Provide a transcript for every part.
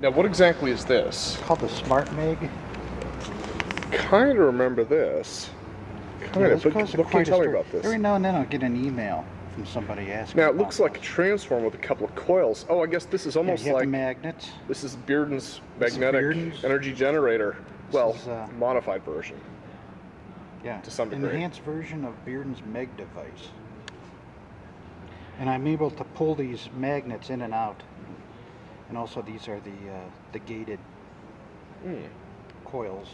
Now, what exactly is this? It's called the SmartMEG. Kind of remember this. Kind Yeah, of, but what can you tell me about this? Every now and then I'll get an email from somebody asking. Now, it looks like a those. transformer with a couple of coils. Oh, I guess this is almost the like magnets. this is Bearden's This is magnetic Bearden's. energy generator. Well, is, uh, modified version. Yeah, to some degree. enhanced version of Bearden's MEG device. And I'm able to pull these magnets in and out. And also these are the uh, the gated Hmm. coils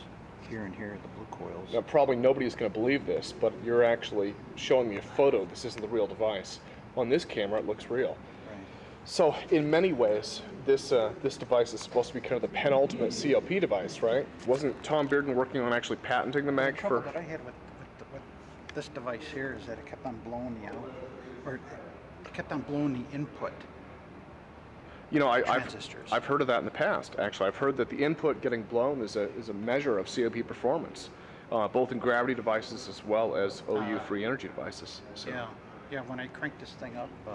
here and here, the blue coils. Now, probably nobody's going to believe this, but you're actually showing me a photo. This isn't the real device. On this camera, it looks real. Right. So, in many ways, this uh, this device is supposed to be kind of the penultimate COP device, right? Wasn't Tom Bearden working on actually patenting the The MEG trouble for? that I had with, with, the, with this device here is that it kept on blowing the out, or it kept on blowing the input. You know, I, I've. I've heard of that in the past. Actually, I've heard that the input getting blown is a is a measure of COP performance, uh, both in gravity devices as well as OU free energy devices. So, Yeah, yeah. When I cranked this thing up, uh,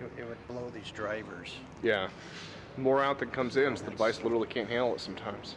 it, it would blow these drivers. yeah. More out than comes in, so the device literally can't handle it sometimes.